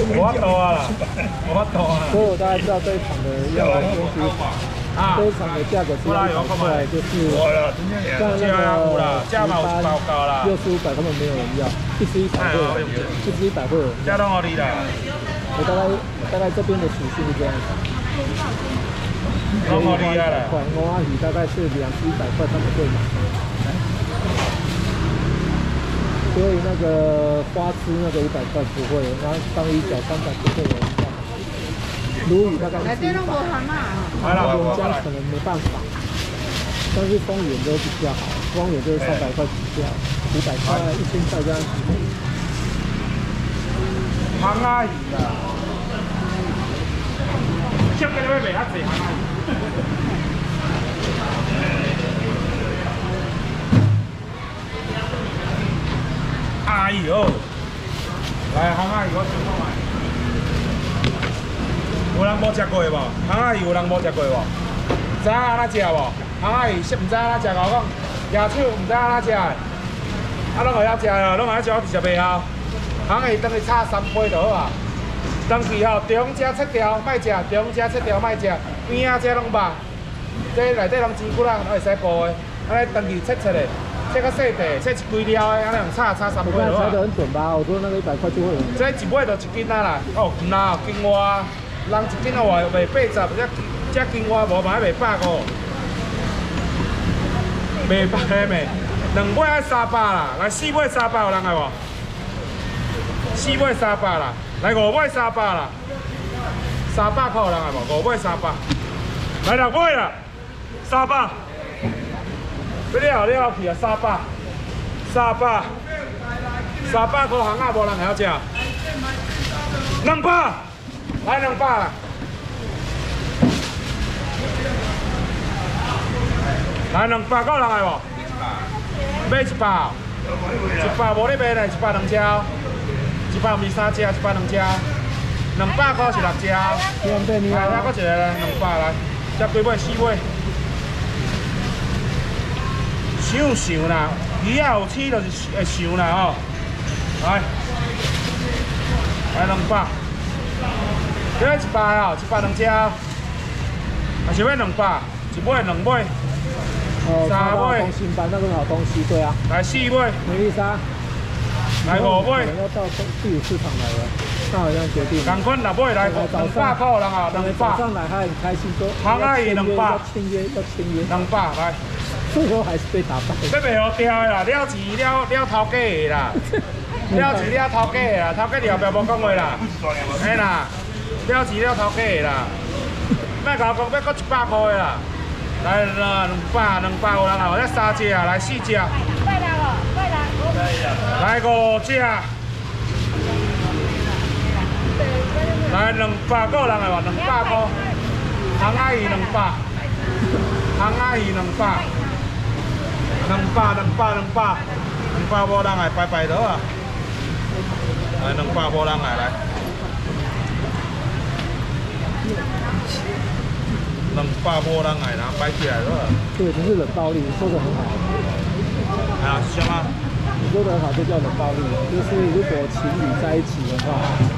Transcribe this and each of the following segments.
我多啊，我多啊。所以我大概知道这一场的要的东西，这一场的价格是要出来就是像那个一般六十五百他们没有人要，一支一百会有，一支一百会。加到哪里了？我大概大概这边的属性是这样子。弄好厉害了。我阿姨大概是两支一百块他们会买。所以那个花枝那个五百块不会，然后上一角三百不会有人要。鲈鱼大概是一百，龙江可能没办法，但是丰源都比较好，丰源就是三百块起价，五百块、一千块这样子。行阿姨啦，接给你要卖遐济行阿哎呦！来，行阿姨，我先讲来。有人无食过无？行阿姨有人无食过无？知影安怎食无？行阿姨是毋知安怎食，我讲野手毋知安怎食的。啊，拢会晓食哦，拢会晓食，我直接袂晓。行阿姨等去炒三杯就好啊。当去吼，中只切条卖食，中只切条卖食，边仔这拢肉，这内底拢真骨啦，拢会使剥的。安尼当去切切的。这个细的，这一规条的，安尼用炒炒三杯我猜得很准吧？我说那个一百块就会有。这一尾就一斤啊啦，哦，唔啦，斤外，人一斤啊话卖八十，这这斤外无卖卖百五，卖百个卖，两尾爱三百啦，来四尾三百有人来无？四尾三百啦，来五尾三百啦，三百块有人来无？五尾三百，来六尾啦，三百。不了了去啊！三百，三百，三百块行啊，无人晓食。两百，来两百啦！来两百，够人来无？买一百，一百无你买嘞，一百两只，一百毋是三只，一百两只，两百块是六只。来，来，搁一个来，两百来，这几尾？四尾。想想啦，鱼仔有刺就是会想啦吼。来，来两百，这一百哦，一百两只，还是要两百，一尾两尾，三尾。东新班那个好东西，对啊。来四尾。美丽莎。来五尾。要到第五市场来了，那好像决定。赶快两百来，两百块人啊，两百。早上来还很开心，说。行阿姨两百。要签约，要签约。两百来。最后还是被打败。要袂好掉的啦，了钱了了头家的啦，了钱了头家的啦，头家后壁无讲话啦，嘿啦，了钱了头家的啦，卖甲我讲要搁一百块的啦，来啦，两百两百有人啊，来三只啊，来四只，快来了，快来，来五只，来两百个人来吧，两百个，唐阿姨两百，唐阿姨两百。两百，两百，两百，两百无人来，拜拜了啊！来，两百无人来，来，两百无人来，然后摆起来了。对，这是冷暴力，说的很好。啊，是吗？你说的很好，就叫冷暴力。就是如果情侣在一起的话，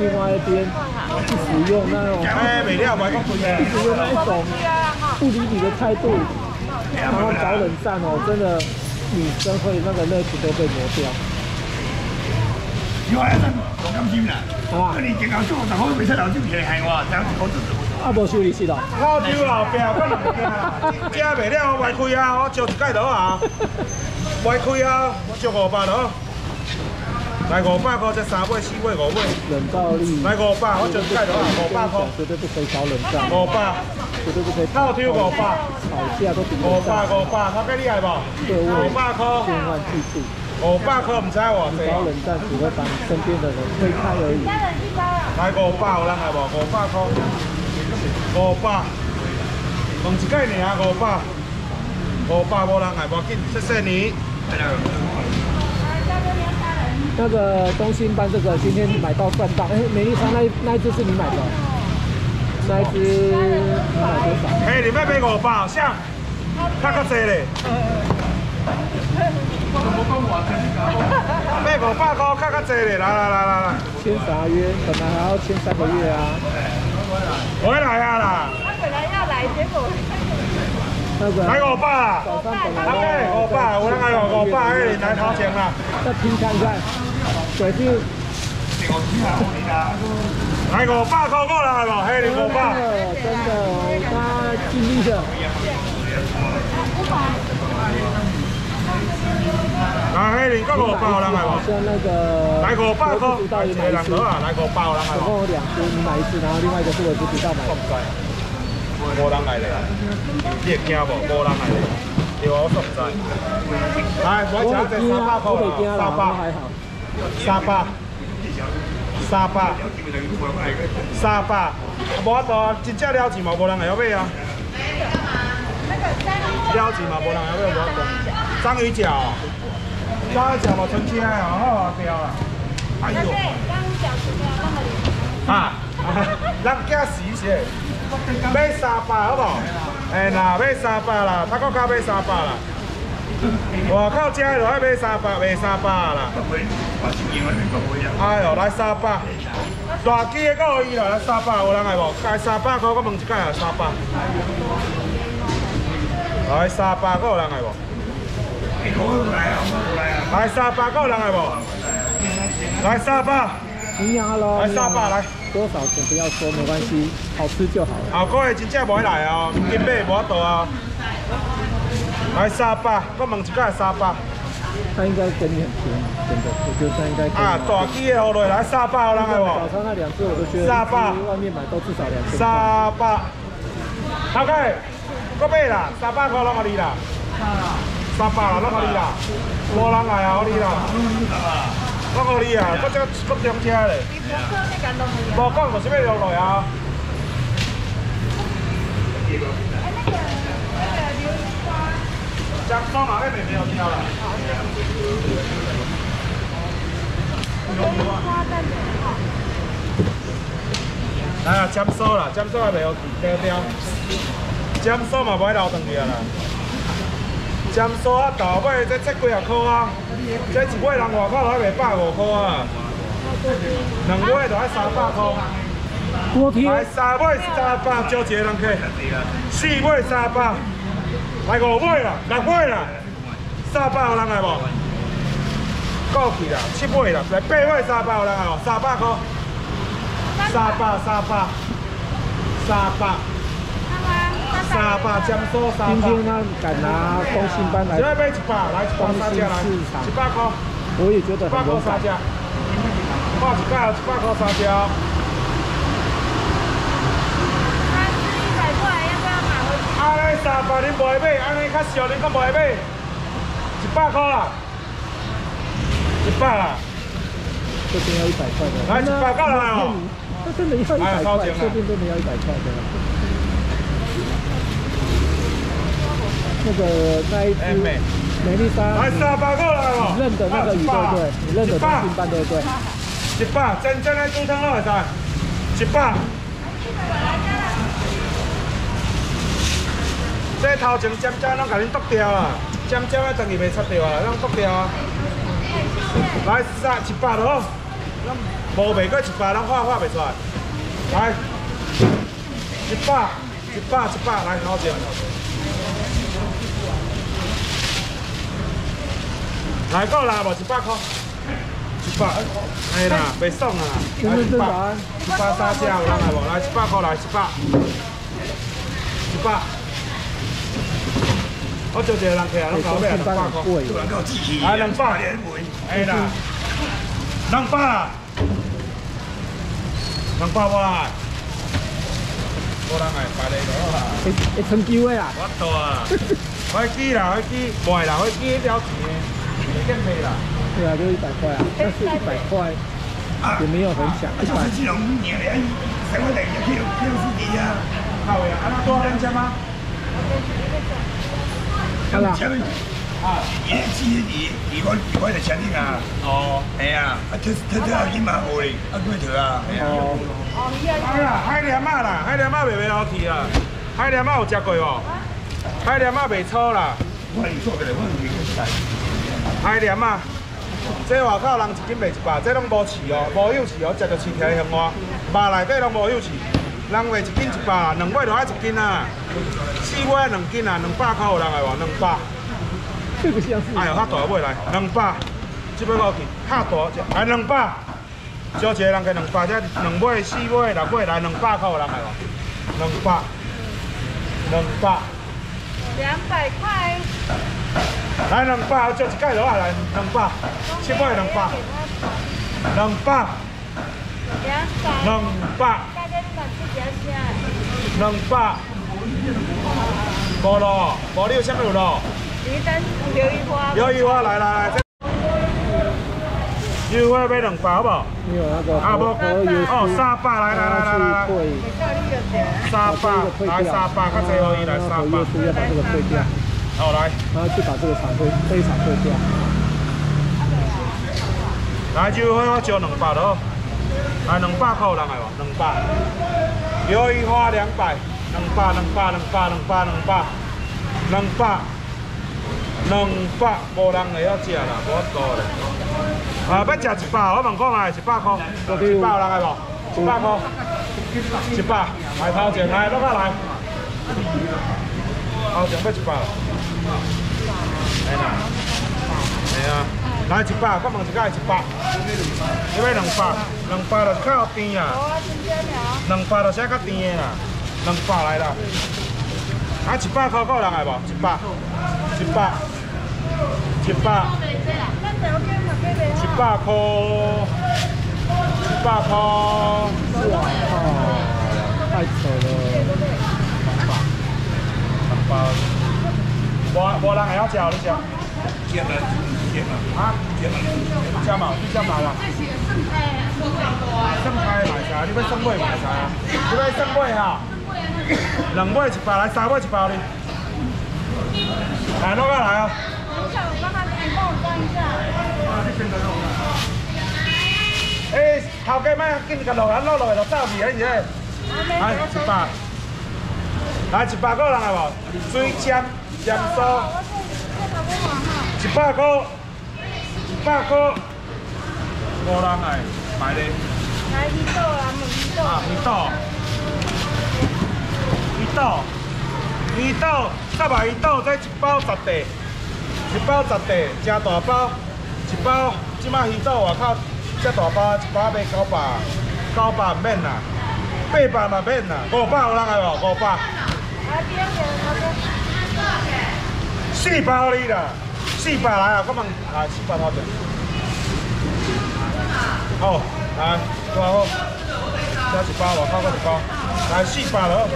另外一边一直用那种，哎，没料，我讲贵的，一直用那一种不理你的态度。然后搞冷战哦，真的女生会那个乐趣都被磨掉。有啊，我甘心啦。啊，你健康做十好，未出老酒起来我，这样好做啊，无修理是咯。我丢后壁，我两件，遮袂了，外开啊，我招一盖刀啊，外开啊，我招五百刀。来五百块，这三尾四尾五尾。冷暴力。来五百，我招一盖刀啊，五百块。绝对不可以搞冷战。五百。绝对不可以套丢五百，五百五百，他给你来不？对，五百块，千万记住，五百块唔使我。搞冷战只会把你身边的人推开而已。来五百有人来不？五百块，五百，问一个尔五百，五百无人来不紧，谢谢你。那个东兴班这个今天买到赚到，哎，美丽莎那那一只是你买的？那一只你买多少？哎，你卖五百，像，较较济嘞。买五百块，较较济咧，来来来来来。签啥约？本来还要签三个月啊。回来啊啦！他本来要来，结果来五百啊！早上本来来五百，有人来五百，哎，来掏钱啦！再拼看看，水就来五百块过来无？嘿，你五百。真的，他尽力了。来，黑，你够五百有人来无？像那个来五百块，到一个人好啊，来五百有人来无？总共有两只，你买一只，然后另外一个是我自己到买的。无人来咧，你会惊无？无人来咧，对我所在。来，我我请一会惊啊，我会惊三啦，我百，还好。三百，三百，三百，无法度，真正了钱嘛，无人会晓买啊。了钱嘛，无人会晓买，无法度。章鱼脚，章鱼脚无存起来哦，好啊，掉啦。哎呦？啊，人惊死些，买三百好无？哎啦，买三百啦，他搁加买三百啦。外口食的就爱买三百，卖三百啦。哎呦，来三百，大机的够伊啦，来三百，有人来无？加三百块，我问一届啊，三百。来三百，够有人来无？来三百，够有人来无？来三百，来三百，来。多少钱不要说，没关系，好吃就好了。后个月真正无来哦，金买无法度啊。来三百，我问一届三百。他应该跟你很便宜，真的，我觉得他应该跟啊，大机的好落来三百，有人来无？早上那两只我都觉得，三百外面买都至少两千块。三百，头家，我买啦，三百块拢给你啦。三百啦，拢给你啦。无人来啊，给你啦。我给你啊，我这我中车咧。比博客那个弄的。无讲就是要落来啊。哎，那个那个榴莲花，江苏哪里没有挑啦？榴莲花在哪？来啊，尖酥啦，尖酥还袂好去，标标。尖酥嘛，袂留长去啊啦。尖酥啊，豆尾这这几啊块啊，这一尾人外口还袂百五块啊，两尾就爱三百块。来三尾三百，招一个人客。四尾三百，来五尾啦，六尾啦，三百有人来无？够去啦，七尾啦，来八尾三百有人来无？三百块。三百三百三百三百江苏三百。今天他敢拿中信班来只，要买一百，来一百三只来，一百块，我也觉得一百很勇敢块三只。。报一百，一百块三只。它是一百块，要不要买回去？安尼三百恁袂买，安尼较俗恁较袂买，一百块啦，一百啦。这边要一百块的，来一百够了没有他真的要一百块，这边真的要一百块的。那个那一只哎美美丽莎，来三百过来哦。你认得那个鱼对不对？你认得中信班对不对？一百，真正的猪汤都会使，一百。这头前尖尖拢甲恁剁掉啊，尖尖的等于袂擦掉啊，拢剁掉啊。来三一百就好，咱无卖过一百，咱画画袂出来。来，一百，一百，一百，来头前。来够啦无？一百块，一百，哎啦，袂爽啊！来一百，一百三只有人来无？来一百块来一百，一百。我招一个人客啊，拢搞买两百块。贵，来两百，哎啦，两百啦，两百无啦，无人来排咧落啦。会会成机会啊！我多啊，飞机啦，飞机卖啦，飞机了钱，会见卖啦。对啊，就一百块啊，但是一百块也没有很想，一百这种年，什么等于六六十几啊？靠呀，安那多两千吗？啊，伊四十二，二我二我就签订啊。哦，系啊，啊特特特阿金嘛有哩，啊几条啊？系啊。哦，哦，一二哎呀，海莲仔啦，海莲仔袂袂好去啦。海莲仔有食过无？海莲仔袂错啦。我你做个来，我唔会海莲啊，这外口人一斤卖一百，这拢无刺哦，无有刺哦，食着刺起来香哇。肉内底拢无有刺，人卖一斤一百，两百就爱一斤啊。四百两斤啊，两百块有人来无？两百。哎呦，较大买来，两百。这尾过去，较大只，来两百。少一个人给两百，这两百、四百、六百来两百块有人来无？两百。两百。两百块。来两百，就一盖落来，两百，七百两百，两百，两百，两百，两百，无咯，无你有啥物咯？鱼灯，刘一花，刘一花来来来，刘一花买两百好不？有那个啊不，哦三百来来来来来，三百来三百，较济可以来三百。要把这个退掉。好来，然后去把这个厂退，这一厂退掉。来就花我交两百咯，来两百块人来无？两百，鱿鱼花两百，两百两百两百两百两百两百两百，无人会晓食啦，无法度咧。啊，要食一百，我问看卖一百块，一百人来无？一百块，一百，来头前来，落下来，头前要一百。哎啦，哎啊，来一百，我问一下一百，你要两百，两百就较甜啊，两百就写较甜的啦，两百来啦，啊一百块够人来无？一百，一百，一百，一百块，一百块，哇靠，太扯了，两百。两百。无无人会晓食，你食？啊，点了，食嘛，你食嘛啦？生菜买啥？你要生尾买啥啊？你要生尾哈？两尾一包来，三尾一包哩。来，弄过来啊！等一下，我帮他，你帮我装一下。哎，头家卖紧甲落，咱落落就走去，还是？来一百，来一百个人来无？水煎。江苏，一百块，一百块，无人来买咧。来鱼豆啊，鱼豆。啊，鱼豆，鱼豆，鱼豆，三百鱼豆，这一包十袋，一包十袋，真大包，一包，即马鱼豆外口这大包，一包卖九百，九百唔免啦，八百嘛免啦，五百有人来无？五百。四包你啦，四百来啊！我问，来四百多钱？好，来，多好，加一包，外口搁一包，来四百了。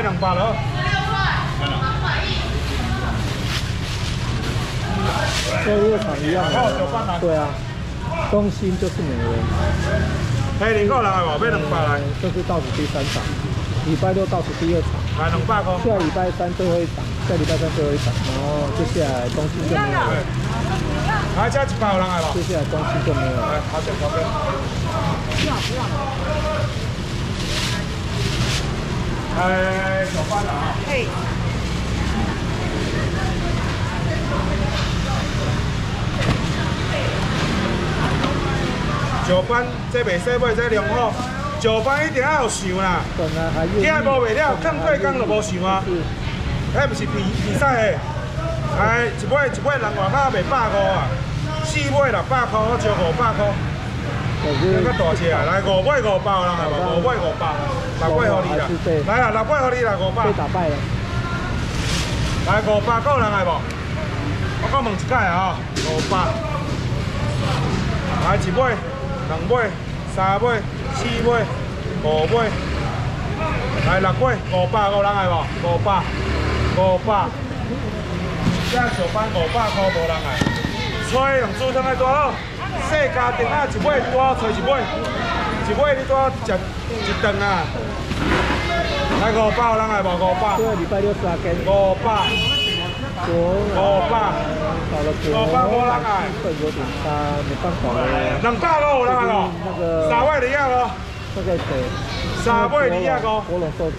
买两百了。跟热场一样。对啊，中心就是没人。黑林够人来无？买两百来。这是倒数第三场，礼拜六倒数第二场。下礼拜三最后一场，下礼拜三最后一场，然后接下来中心就没有。还加一百有人来无？接下来中心就没有。来，好点，好点。不要不要。哎，小班了啊。嘿。九班，这袂使买，这良好。上班一定要有想啦。今日无袂了，更过工就无想啊。迄毋是比比赛的，哎，一尾一尾人外口卖百五啊，四尾六百块，我招五百块。这较大车啊，来五百五百人来嘛，五百五百，六百互你啦。来啊，六百互你啦，五百。被打败了。来五百个人来无？我讲问一届啊，五百。来一尾、两尾、三尾、四尾、五尾、来六尾五百五人来无？五百五百，这上班五百块无人来。吹用煮汤来多好，细家庭啊，一尾多好吹一尾，一尾你多好食一顿啊。来五百人来无？五百。这个礼拜六是阿根。五百。五百。五百五人来。份有点差，没办法了。两百五人来无？那个。三位你要无？那个谁？三位你要无？火龙受。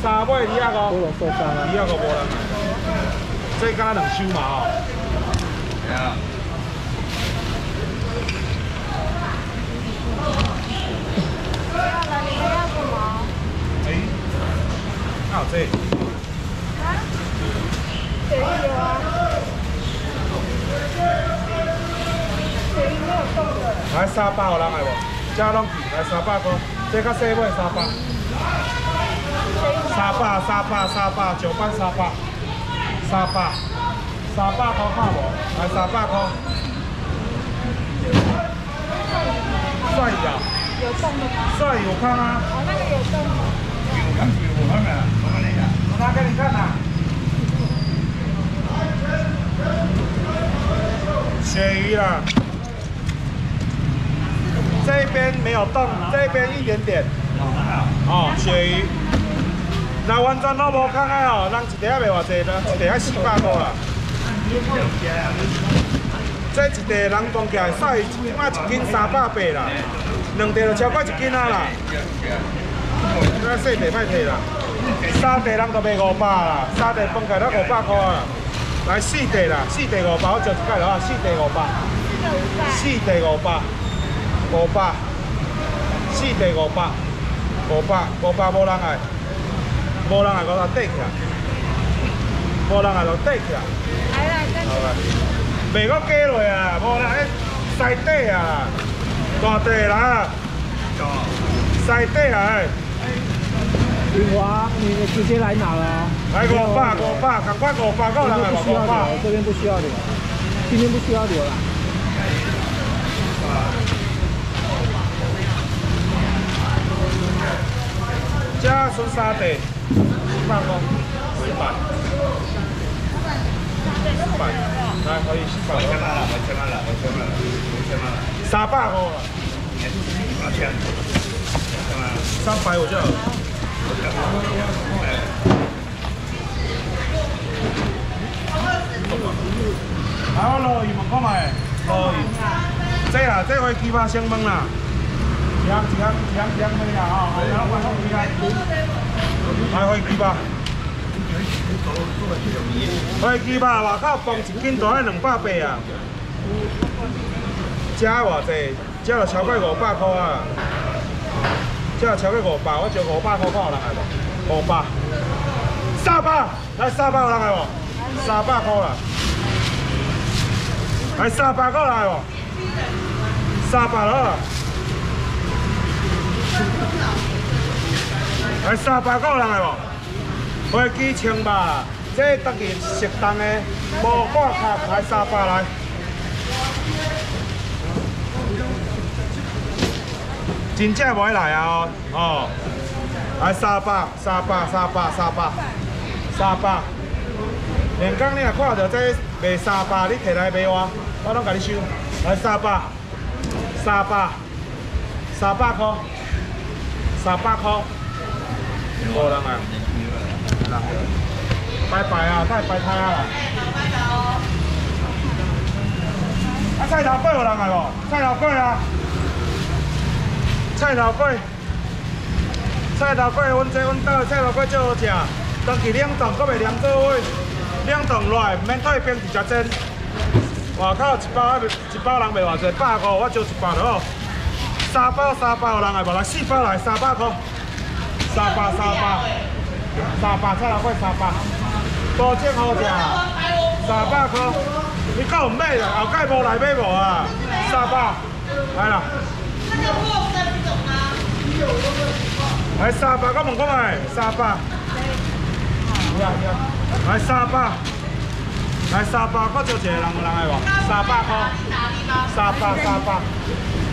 三位你要无？火龙受伤了。你要个无人。这刚两收嘛哦。哎，还有这。啊？谁有啊？没有动的？来三百有人来无？加拢去，来三百块，这较细尾三百。三百，三百，三百，九班三百，三百，三百块看无？来三百块。帅呀！有动的吗？帅有看啊！哦，那个有动的。有看有看啊，我看那个。我拿给你看呐。鳕鱼啦，这边没有动，这边一点点。哦，鳕鱼。那完全都无看的哦，人一条也袂偌济啦，一袋还四百块啦。这一袋人讲起来，晒起码一斤三百八啦，两袋就超过一斤啊啦。那细袋歹摕啦，三袋人就卖五百啦，三袋分起来五百块啦。来四袋啦，四袋五百，我就一盖了啊，四袋五百，四袋五百，五百，四袋五百，五百，五百无人来，无人来，我来缀起来，无人来就缀起来。来啦，跟好啦，袂阁加落啊，无啦，迄西底啊，大地啦，西底啊。云华，你你直接来拿了。来五百，五百，赶快五百，够人来五百。这边不需要留，今天不需要留了。加纯沙地，十百块，十百，十百，来可以十百。我签了，我签了，我签了，我签了。三百块了。我签。三百我就。啊，我落去问看卖，落去。这啊，这回鸡巴先问啦。两两两两枚啦吼，然后我放起来。来回鸡巴。开鸡巴外口放一斤大概两百八啊。这偌济，这就超过五百块啊。这超过五百，我就五百块看有人来无？五百。三百，来三百有人来无？三百块啦。来三百块来无？三百了。来三百块人来无？飞机清吧，这当日适当的，无挂卡来三百来。真正无来啊哦，哦，来三百，三百，三百，三百，三百。连讲你若看到这卖三百，你摕来卖我，我拢甲你收。来三百，三百，三百块，三百块。无人啊，拜拜啊，太拜拜啊！啊，菜头粿有人来无？菜头粿啊！菜头粿，菜头粿，阮这阮岛菜头粿最好食，当期冷冻阁袂凉做伙，冷冻落来免退冰直接蒸。外口一包一包人卖偌济，百块我招一包就好。三包三包有人来无？来四包来三百块，三包三包，三百再来块三百，保证好食，三百块。你够有买啦？后盖无来买无啊？三百，来啦。来三百，我问讲诶，三百。来三百，来三百，我招一个人有人来无？三百块，三百三百，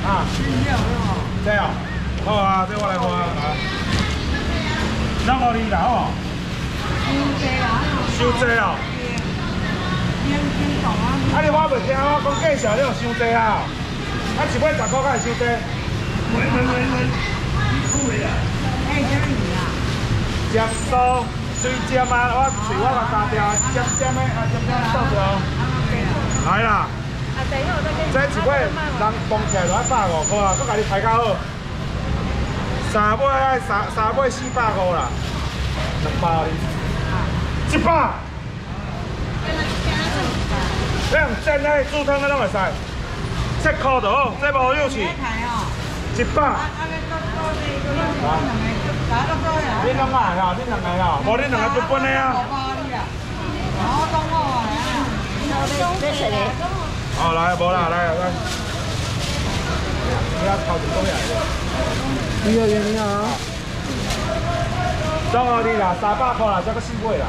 啊，这哦，好啊，这我来看啊。两五二啦，好收济啦，收济哦。啊！你我袂听我讲介绍，你就伤济啊！啊，一尾十块才会收济。喂喂喂喂，你出来啊！哎，这里啊。尖酥水尖啊！我随我个三条尖尖的啊，尖尖倒着哦。来啦！啊，等一下我再给你。这一尾人放起来就一百五块啊，搁甲你排较好。三百爱三三百四百五啦，两百二，一百。这样煎的、煮汤的拢会使，切块就好，这无有钱。一百。你两个啊？你两个啊？无你两个一分的啊？哦，来，无啦，来来。你要掏钱多呀？你好，你好。中午你啦，三百块啦，这个四百啦。